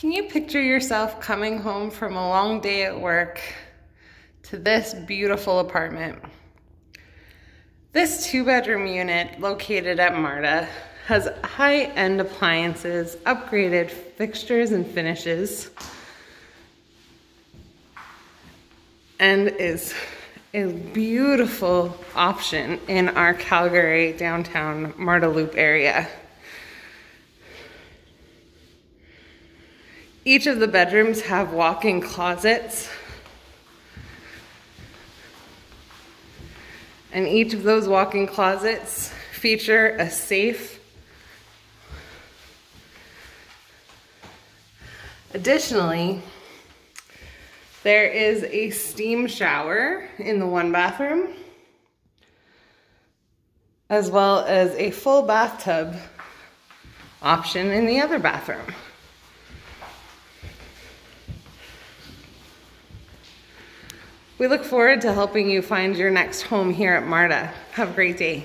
Can you picture yourself coming home from a long day at work to this beautiful apartment? This two bedroom unit located at Marda has high end appliances, upgraded fixtures and finishes, and is a beautiful option in our Calgary downtown Marda Loop area. Each of the bedrooms have walk-in closets. And each of those walk-in closets feature a safe. Additionally, there is a steam shower in the one bathroom, as well as a full bathtub option in the other bathroom. We look forward to helping you find your next home here at Marda. Have a great day.